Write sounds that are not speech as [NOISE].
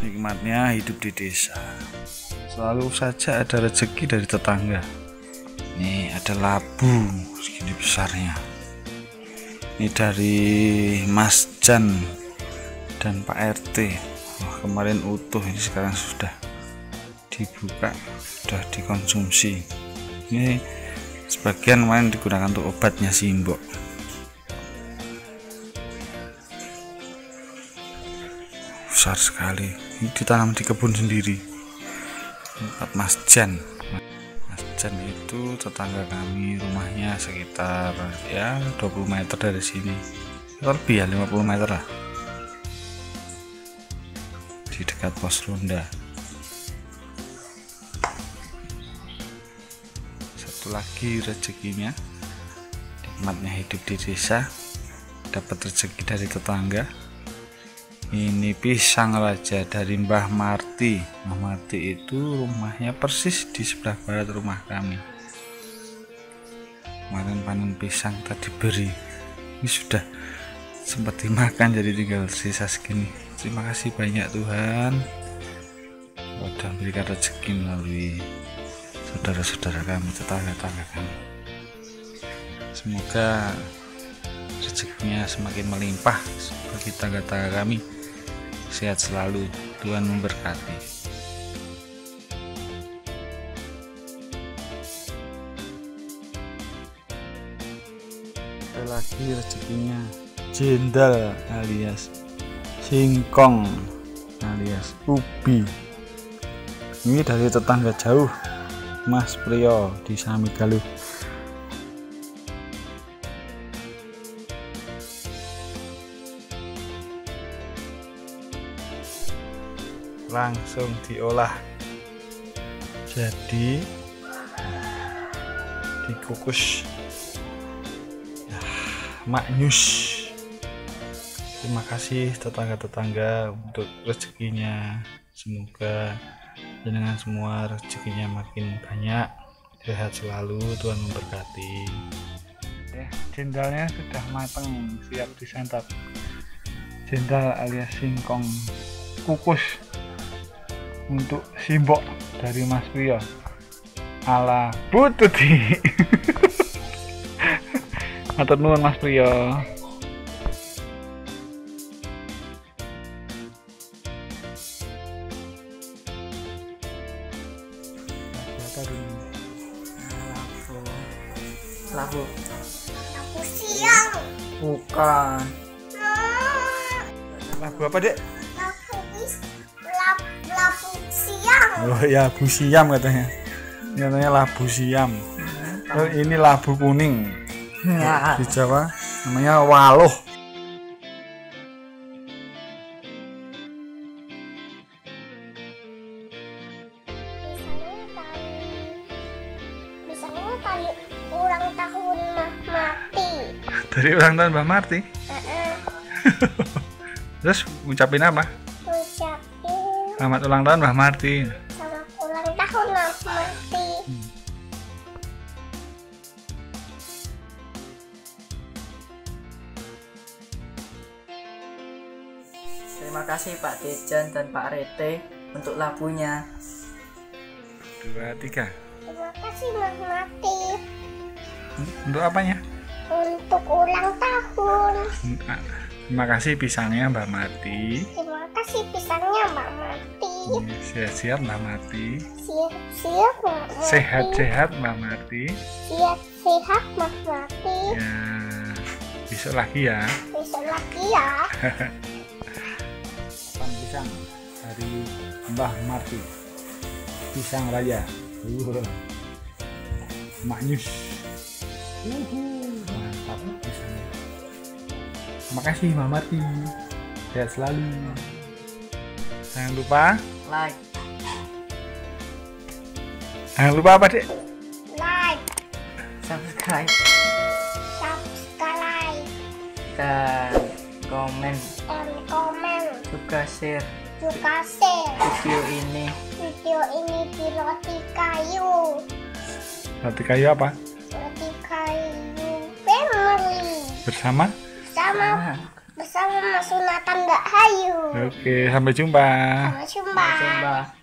Nikmatnya hidup di desa. Selalu saja ada rezeki dari tetangga. Ini ada labu segini besarnya. Ini dari Mas Jan dan Pak RT. Wah, kemarin utuh ini sekarang sudah dibuka, sudah dikonsumsi. Ini sebagian kemarin digunakan untuk obatnya simbok besar sekali. Ini ditanam di kebun sendiri. Tempat Mas Jan. Mas Jan itu tetangga kami rumahnya sekitar ya 20 meter dari sini. Lebih ya 50 meter lah. Di dekat pos ronda lagi rezekinya. Nikmatnya hidup di desa dapat rezeki dari tetangga. Ini pisang raja dari Mbah Marti. Mbah Marti itu rumahnya persis di sebelah barat rumah kami. Kemarin panen pisang tadi beri. Ini sudah sempat dimakan jadi tinggal sisa segini. Terima kasih banyak Tuhan. Sudah memberikan rezeki melalui saudara-saudara kami tetangga-tetangga kami. Semoga rezekinya semakin melimpah bagi tetangga-tetangga kami. Sehat selalu Tuhan memberkati. Lagi rezekinya jendal alias singkong alias ubi. Ini dari tetangga jauh Mas Priyo di Samigaluh langsung diolah. Jadi dikukus. Maknyus. Terima kasih tetangga-tetangga untuk rezekinya. Semoga dengan semua rezekinya makin banyak sehat selalu Tuhan memberkati. Ya jendalnya sudah matang siap disantap jendal alias singkong kukus untuk simbok dari Mas Priyo. Ala bututi [LAUGHS] Matur nuwun Mas Priyo labu Labu siang. bukan lagu apa dek? Labu bis. Labu, labu siang. Oh ya labu siam katanya ini katanya labu siam oh, ini labu kuning ya di Jawa namanya waloh ulang tahun mah mati. dari ulang tahun Mbak Marti Heeh. [LAUGHS] terus ngucapin apa? Ucapin Selamat ulang tahun Mbak Marti selamat ulang tahun mah mati. terima kasih Pak Dejan dan Pak Rete untuk labunya dua tiga Terima kasih mah mati untuk apanya? untuk ulang tahun. Ah, terima kasih pisangnya Mbak Marti Terima kasih pisangnya Mbak Mati. sehat-sehat Mbak Marti Siap-siap Mbak Mati. sehat-sehat Mbak Marti Siap-sehat Mbak Mati. ya besok lagi ya Besok lagi ya. Pan pisang dari Mbah Marti pisang raya uh. maknyus Uhuh, mantap terima kasih Mbah Marti. Sehat selalu. Jangan lupa. Like. Jangan lupa apa dek? Like, subscribe. Subscribe, dan komen. Dan komen. juga share. Juga share. Video ini. Video ini di roti kayu. roti kayu apa bersama Sama bersama Mas Sunatan Mbak Hayu. Oke, sampai jumpa. Sampai jumpa. Coba.